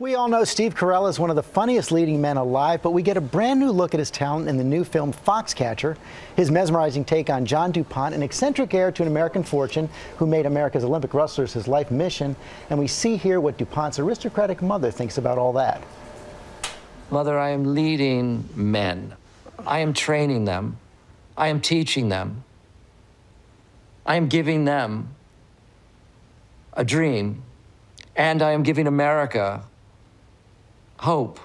We all know Steve Carell is one of the funniest leading men alive, but we get a brand new look at his talent in the new film Foxcatcher. His mesmerizing take on John DuPont, an eccentric heir to an American fortune who made America's Olympic wrestlers his life mission. And we see here what DuPont's aristocratic mother thinks about all that. Mother, I am leading men. I am training them. I am teaching them. I am giving them a dream. And I am giving America Hope.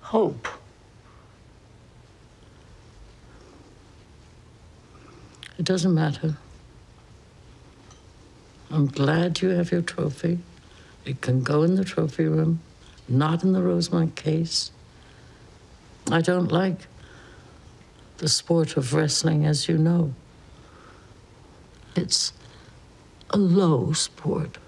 Hope. It doesn't matter. I'm glad you have your trophy. It can go in the trophy room, not in the Rosemont case. I don't like the sport of wrestling, as you know. It's a low sport.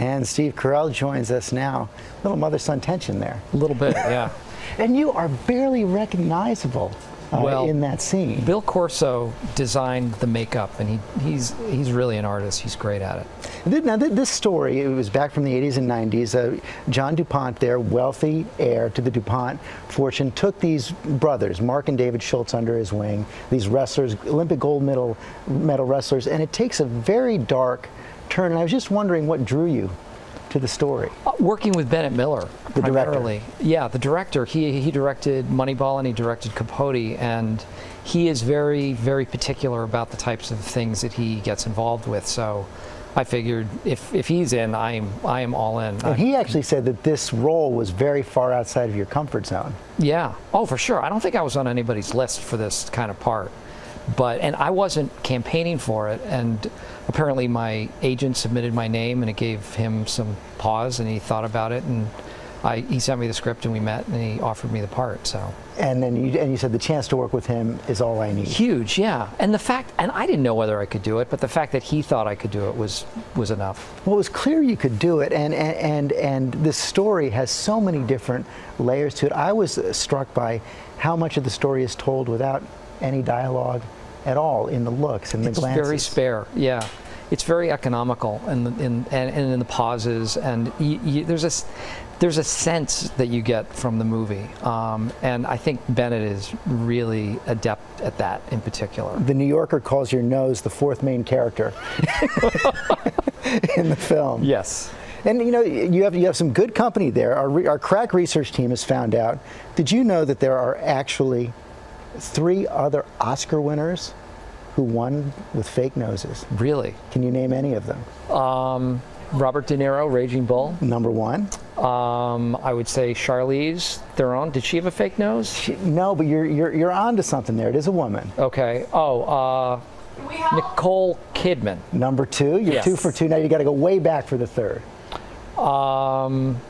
And Steve Carell joins us now. Little mother-son tension there. A little bit, yeah. and you are barely recognizable uh, well, in that scene. Bill Corso designed the makeup, and he, he's he's really an artist. He's great at it. Now, this story, it was back from the 80s and 90s. Uh, John DuPont, their wealthy heir to the DuPont fortune, took these brothers, Mark and David Schultz, under his wing, these wrestlers, Olympic gold medal, medal wrestlers, and it takes a very dark turn. And I was just wondering what drew you to the story? Uh, working with Bennett Miller, the primarily. Director. Yeah, the director. He he directed Moneyball and he directed Capote, and he is very very particular about the types of things that he gets involved with. So. I figured if, if he's in, I am I am all in. And he actually said that this role was very far outside of your comfort zone. Yeah. Oh, for sure. I don't think I was on anybody's list for this kind of part but and I wasn't campaigning for it, and apparently my agent submitted my name, and it gave him some pause, and he thought about it, and I, he sent me the script, and we met, and he offered me the part. So. And then you and you said the chance to work with him is all I need. Huge, yeah. And the fact, and I didn't know whether I could do it, but the fact that he thought I could do it was was enough. Well, it was clear you could do it, and and and, and this story has so many different layers to it. I was struck by how much of the story is told without any dialogue at all in the looks and the glances. It's very spare, yeah. It's very economical in, the, in and, and, in the pauses, and you, you, there's a there's a sense that you get from the movie, um, and I think Bennett is really adept at that in particular. The New Yorker calls your nose the fourth main character in the film. Yes. And you know, you have you have some good company there. Our, our crack research team has found out. Did you know that there are actually three other Oscar winners who won with fake noses. Really? Can you name any of them? Um, Robert De Niro, Raging Bull. Number one. Um, I would say Charlize Theron. Did she have a fake nose? She, no, but you're you're you're onto something there. It is a woman. Okay. Oh, uh, Nicole Kidman. Number two. You're yes. two for two. Now you got to go way back for the third. Um,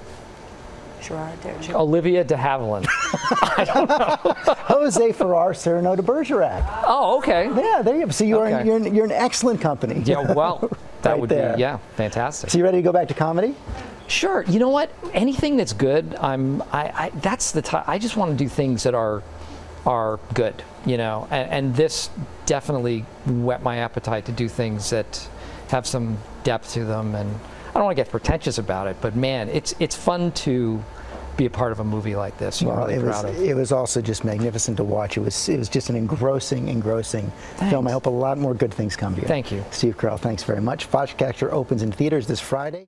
Gerard Olivia de Havilland. I don't know. Jose Ferrer, Cyrano de Bergerac. Oh, okay. Yeah, there you go. So you're, okay. in, you're, in, you're in excellent company. Yeah, well, that right would there. be, yeah, fantastic. So you ready to go back to comedy? Sure. You know what? Anything that's good, I'm. I. I that's the time. I just want to do things that are, are good. You know, and, and this definitely whet my appetite to do things that have some depth to them and I don't want to get pretentious about it, but man, it's it's fun to be a part of a movie like this. Well, really it was of. it was also just magnificent to watch. It was it was just an engrossing, engrossing thanks. film. I hope a lot more good things come to you. Thank you, Steve Carell. Thanks very much. Foxcatcher opens in theaters this Friday.